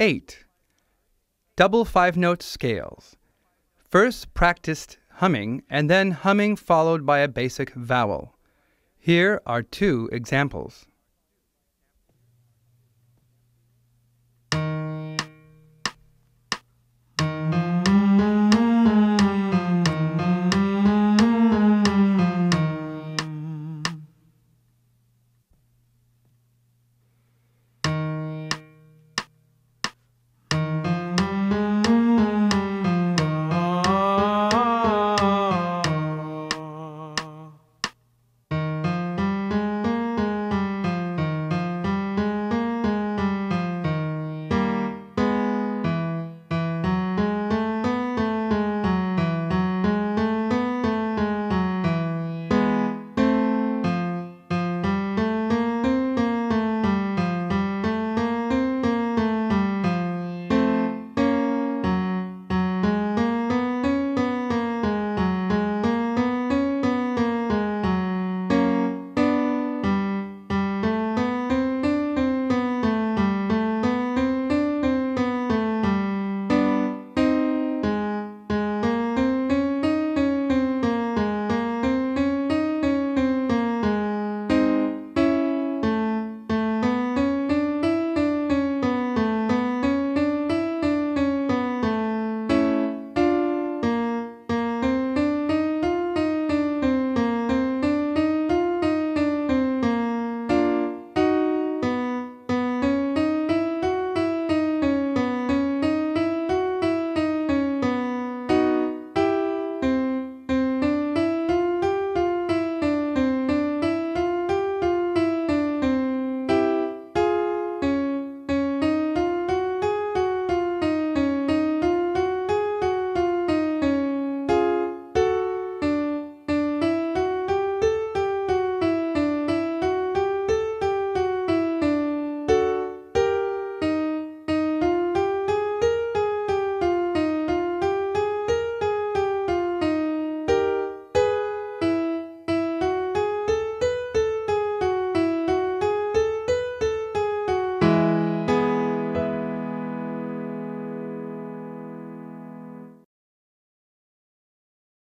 8. Double five note scales. First practiced humming and then humming followed by a basic vowel. Here are two examples.